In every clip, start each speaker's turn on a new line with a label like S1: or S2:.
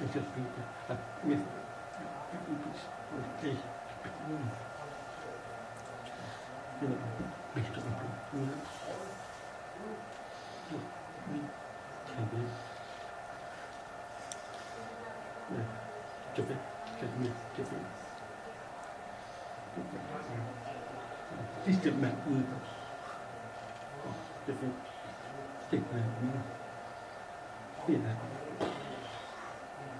S1: with just you.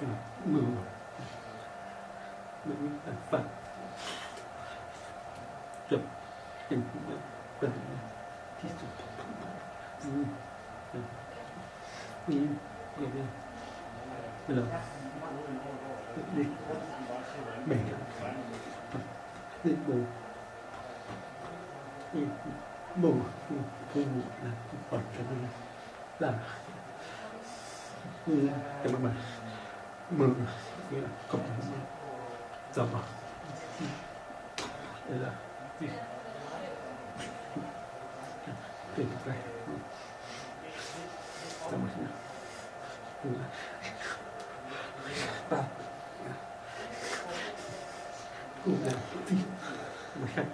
S1: và mưa những phật chậm tình cần thiết thực ừ. Ừ. Ừ. Ừ đi. Bể đi. Bù đi bù bù là phật cho là. Cảm ơn bạn là cộng vào đây là gì? Đây là ba. Cũng là khách